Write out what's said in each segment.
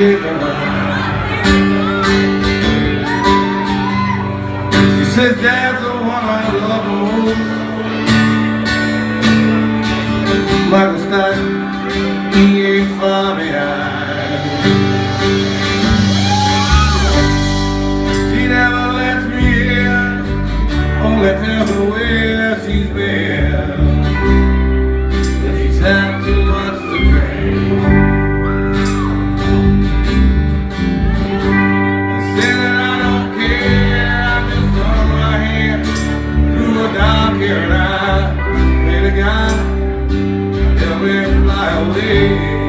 She says dad's the one I love most. Michael Stipe, he ain't far behind. She never lets me in. Only tells me where she's been That I don't care, I just my through dark and I me fly away.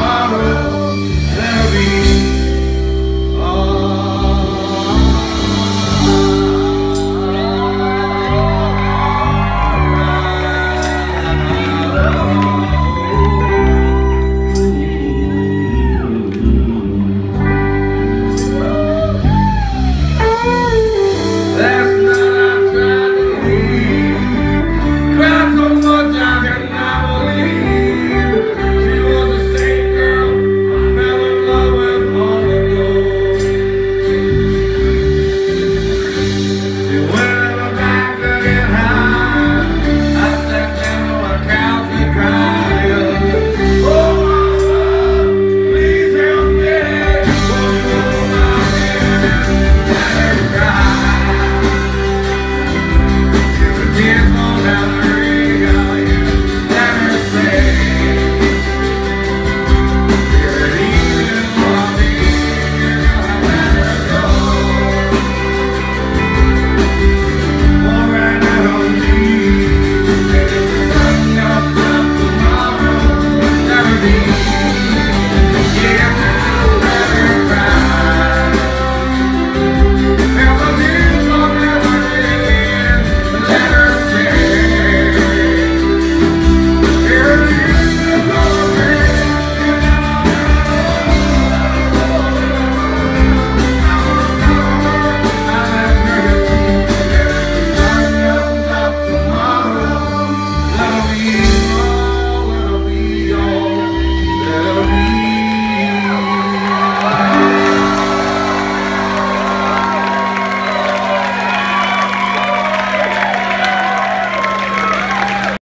tomorrow.